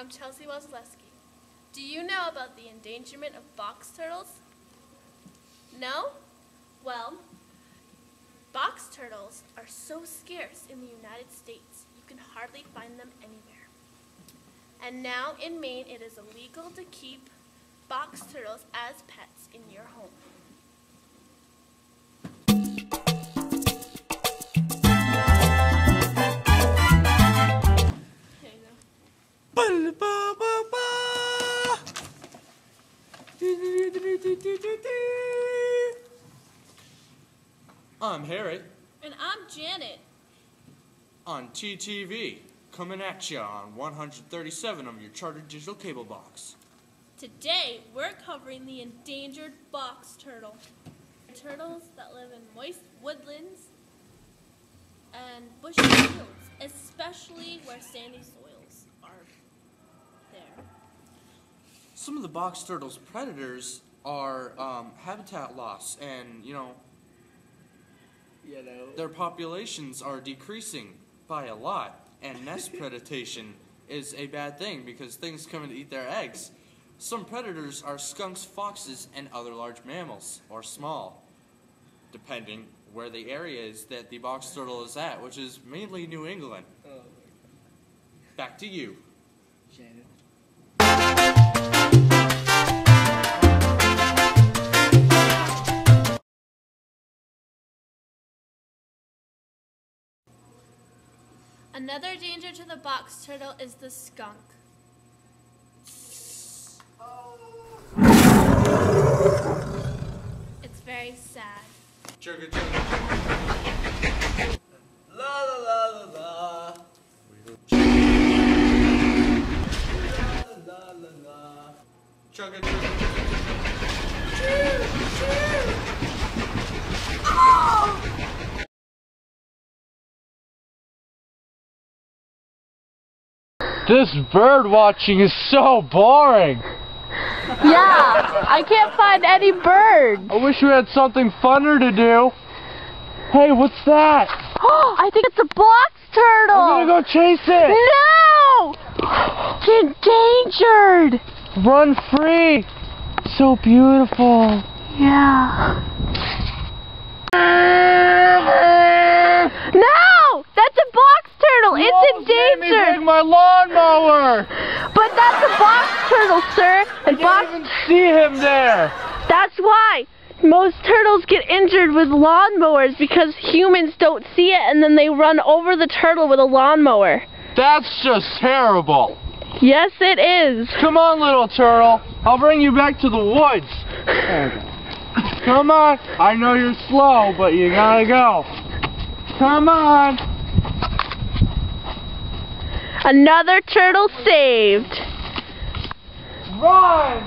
I'm Chelsea Wozleski. Do you know about the endangerment of box turtles? No? Well, box turtles are so scarce in the United States, you can hardly find them anywhere. And now in Maine, it is illegal to keep box turtles as pets in your home. I'm Harry And I'm Janet. on TTV, coming at you on 137 of your Charter Digital Cable Box. Today, we're covering the endangered box turtle. Turtles that live in moist woodlands and bushy fields, especially where sandy soils are there. Some of the box turtle's predators are um, habitat loss, and you know You know. their populations are decreasing by a lot. And nest predation is a bad thing because things come in to eat their eggs. Some predators are skunks, foxes, and other large mammals, or small, depending where the area is that the box turtle is at, which is mainly New England. Oh Back to you. Janet. Another danger to the box turtle is the skunk. It's very sad. Chugga chugga. La la la la la. La la la la. Chugga chugga. This bird watching is so boring. Yeah, I can't find any birds. I wish we had something funner to do. Hey, what's that? Oh, I think it's a box turtle. I'm gonna go chase it. No! It's endangered. Run free. So beautiful. Yeah. No! That's a box turtle. It's Almost endangered. my lawnmower. But that's a box turtle, sir. And I box can't even see him there. That's why most turtles get injured with lawnmowers because humans don't see it and then they run over the turtle with a lawnmower. That's just terrible. Yes, it is. Come on, little turtle. I'll bring you back to the woods. Come on. I know you're slow, but you gotta go. Come on. Another turtle saved. Run.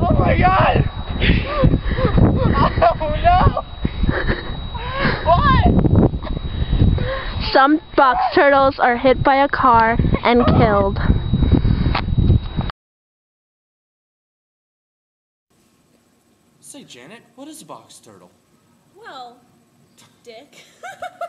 Oh my god! Oh no! What? Some box turtles are hit by a car and killed. Say, Janet, what is a box turtle? Well, Dick.